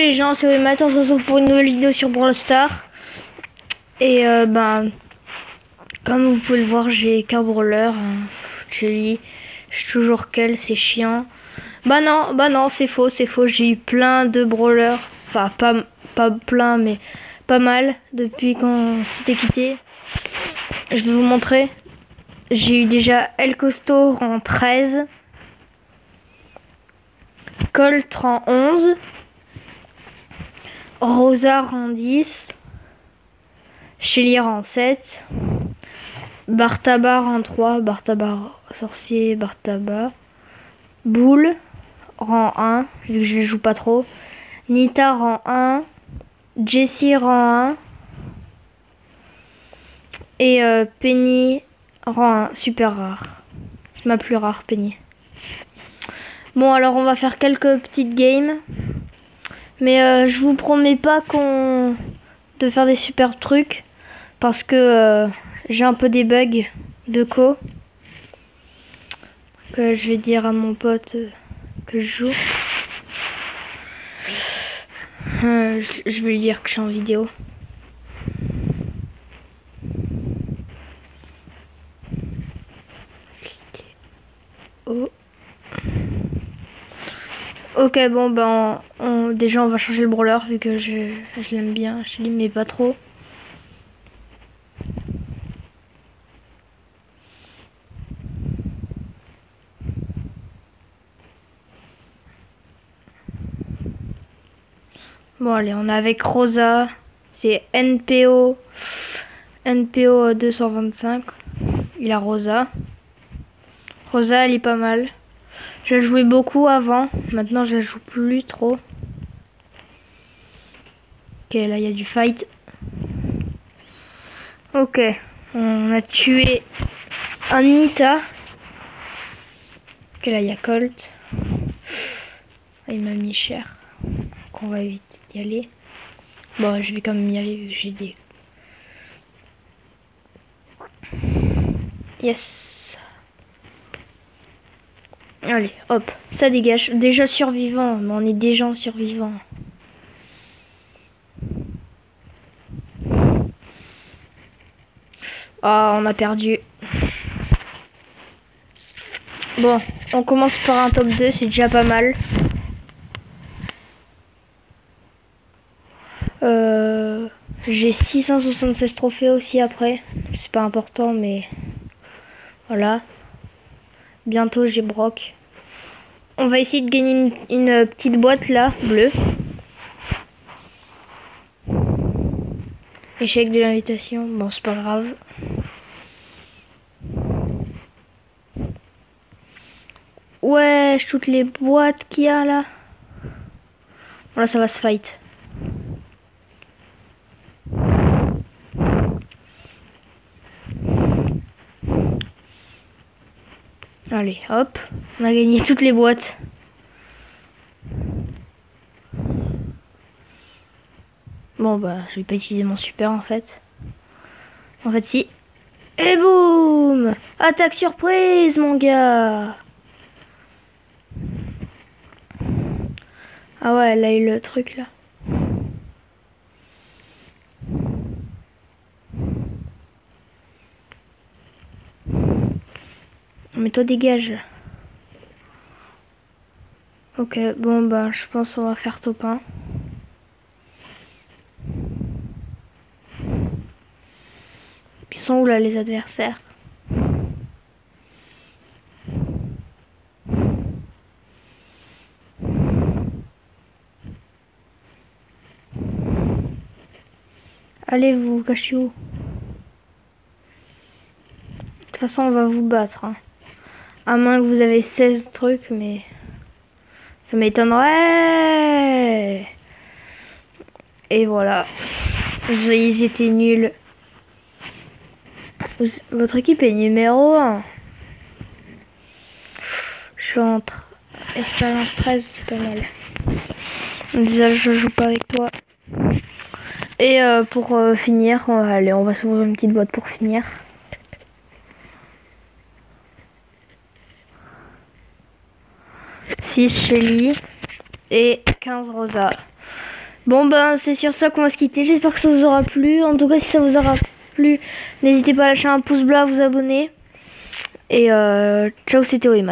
les gens, c'est Matin, on se retrouve pour une nouvelle vidéo sur Brawl Stars. Et euh, ben, comme vous pouvez le voir, j'ai qu'un brawler. Hein. Suis toujours quel, c'est chiant. Bah non, bah non, c'est faux, c'est faux. J'ai eu plein de brawlers. Enfin, pas, pas plein, mais pas mal depuis qu'on s'était quitté. Je vais vous montrer. J'ai eu déjà El Costo en 13. Colt en 11. Rosa en 10. Chélier en 7. Bartabar en 3. Bartabar sorcier, Bartabar. Boule, rang 1, vu que je joue pas trop. Nita, rang 1. Jessie, rang 1. Et euh, Penny, rang 1, super rare. C'est ma plus rare Penny. Bon, alors on va faire quelques petites games. Mais euh, je vous promets pas qu'on de faire des super trucs parce que euh, j'ai un peu des bugs de co. Que je vais dire à mon pote euh, que je joue. je, vais lui dire que je suis en vidéo. Ok, bon, ben, déjà, on va changer le brawler vu que je, l'aime bien. Je l'aime, mais pas trop. Bon, allez, on est avec Rosa. C'est NPO. NPO 225. Il a Rosa. Rosa, elle est pas mal. Je jouais beaucoup avant. Maintenant, je joue plus trop. Ok, là, il y a du fight. Ok. On a tué un Nita. Ok, là, il y a Colt. Il m'a mis cher. Donc, on va éviter d'y aller. Bon, je vais quand même y aller vu que j'ai des... Yes. Allez, hop, ça dégage. Déjà survivant, mais on est déjà survivant. Ah, on a perdu. Bon, on commence par un top 2, c'est déjà pas mal. Euh, J'ai 676 trophées aussi après. C'est pas important, mais voilà. Bientôt, j'ai Brock. On va essayer de gagner une, petite boîte là, bleue. Échec de l'invitation. Bon, c'est pas grave. Ouais, toutes les boîtes qu'il y a là. Voilà, ça va se fight. Allez, hop. On a gagné toutes les boîtes. Bon, bah, je vais pas utiliser mon super en fait. En fait, si. Et boum Attaque surprise, mon gars Ah ouais, elle a eu le truc là. Mais toi dégage. Ok, bon bah je pense on va faire top 1. Ils sont où là les adversaires? Allez vous, cachez où De toute façon on va vous battre. Hein. À moins que vous avez 16 trucs, mais ça m'étonnerait. Et voilà. Ils étaient nuls. Votre équipe est numéro 1. Je suis entre expérience 13, c'est pas mal. Déjà, je joue pas avec toi. Et euh, pour euh, finir, allez, on va s'ouvrir une petite boîte pour finir. 6 Shelly et 15 Rosa. Bon ben c'est sur ça qu'on va se quitter. J'espère que ça vous aura plu. En tout cas si ça vous aura plu, n'hésitez pas à lâcher un pouce bleu, à vous abonner. Et euh, ciao c'était Oima.